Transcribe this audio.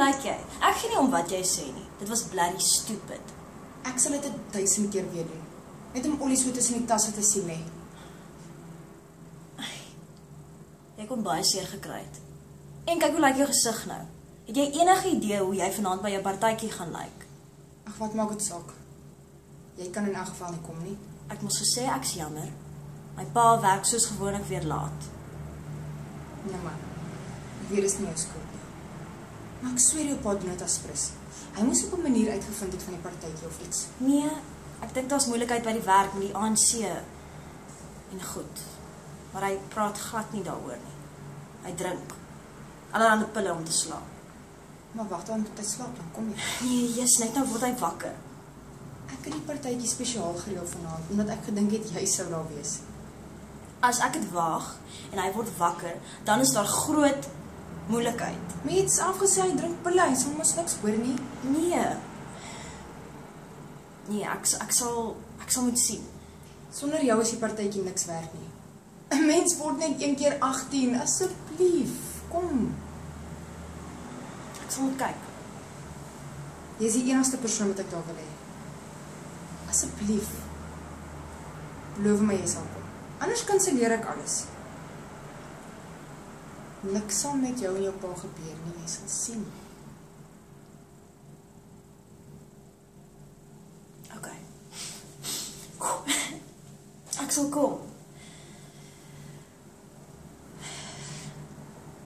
lyk jy? Ek gee nie om wat jy sê nie. Dit was bloody stupid. Ek sal dit 'n duisend keer weer doen. Net om Ollie so tussen die tasse te sien lê. Jy kon baie seer gekry het. En kyk hoe lyk jou gesig nou. Het jy enige idee hoe jy vanaand by jou partytjie gaan lyk? Ag, wat maak dit saak? Jy kan in elk geval nie kom nie. Ek moes gesê ek's jammer. My pa werk soos gewoonlik weer laat. Nee man. Weet dis nie jou skuld nie. Maar ek sweer jou pa doen dit as prins. Hy moes op 'n manier uitgevind het van die partytjie of iets. Nee, ek dink daar's moeilikheid by die werk met die ANC. En goed. Maar hy praat glad nie daaroor nie. Hy drink allerlei pille om te slaap. Maar wag dan tot hy slaap dan kom jy. Nee, jy's net nou word hy wakker. Ek het die partytjie spesiaal gereël vanaand omdat ek gedink het jy sou daar wees. As ek dit waag en hy word wakker, dan is daar groot moeilikheid. Maar jy het self gesê hy drink pille, hy sal mos niks hoor nie. Nee. Nee, ek ek sal ek sal moet sien. Sonder jou is die partytjie niks werd nie. 'n Mens word net een keer 18, asseblief. Kom. Ek sal moet kyk. Jy is die enigste persoon wat ek daar wil hê. Asseblief. Beloof my jy sal kom. Anders kanselleer ek alles. Niks sal met jou en jou pa gebeur nie, jy sal sien. OK. Ek sal kom.